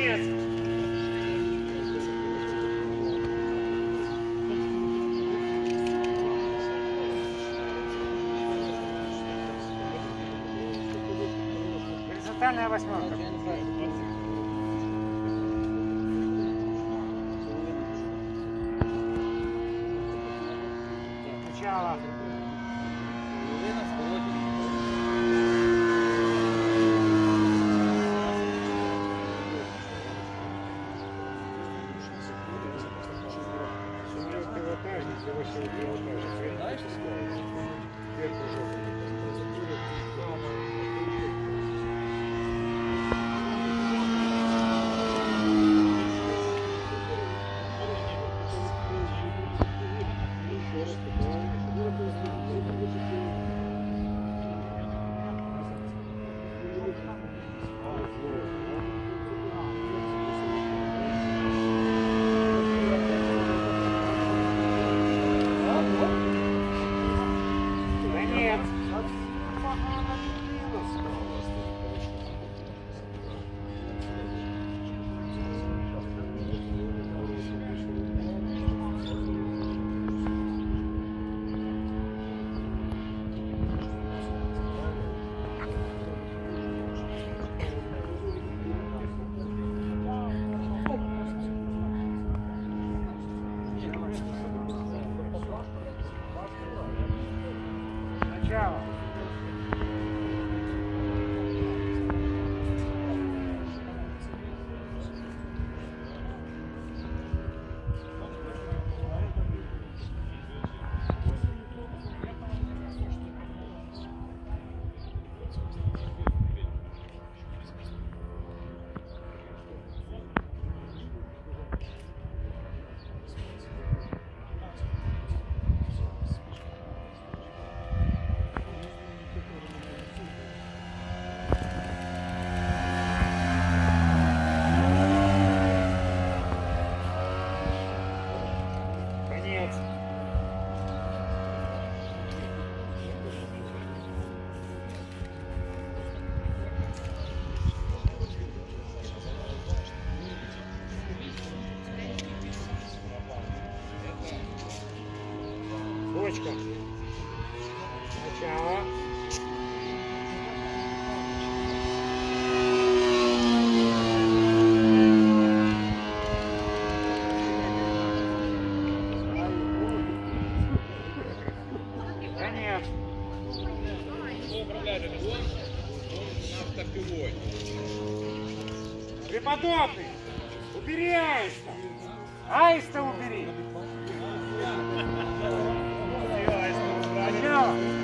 Конец. Горизонтальная восьмерка. Начало. Бочка. Начало. Конец. Преподобный, убери аиста. Аиста убери. Начало. Конец.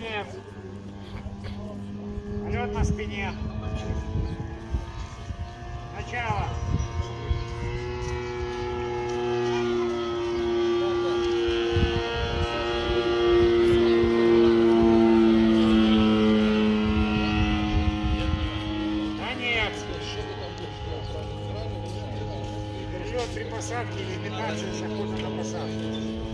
дыхание, лед на спине. Начало. Перелет при посадке или 15 секунд на посадку.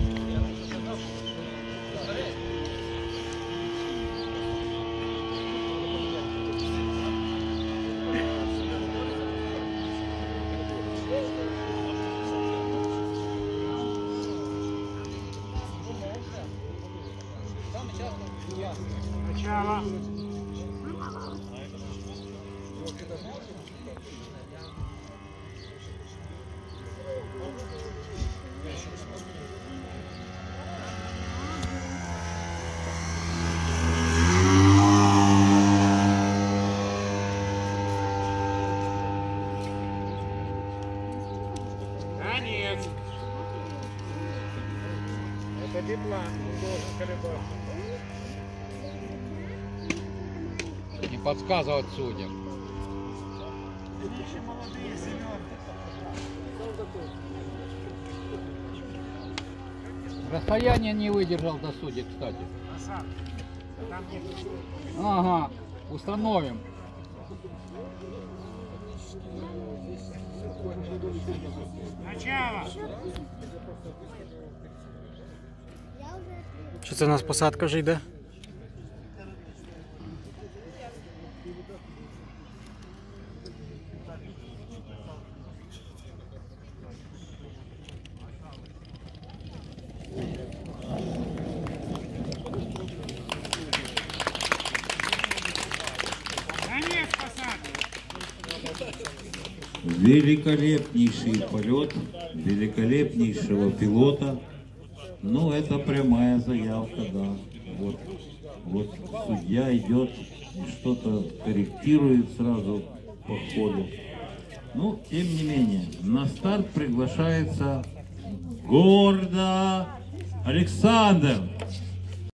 Начало. Конец. Это биплан, он должен колебаться. Подсказывать судьям. Расстояние не выдержал до судей, кстати. Назад. Там нет Ага, установим. Начало. Що це у нас посадка вже йде? Конец посадки. Великолепнейший полет великолепнейшего пилота. Ну, это прямая заявка, да. Вот, вот судья идет что-то корректирует сразу по ходу. Ну, тем не менее, на старт приглашается гордо Александр.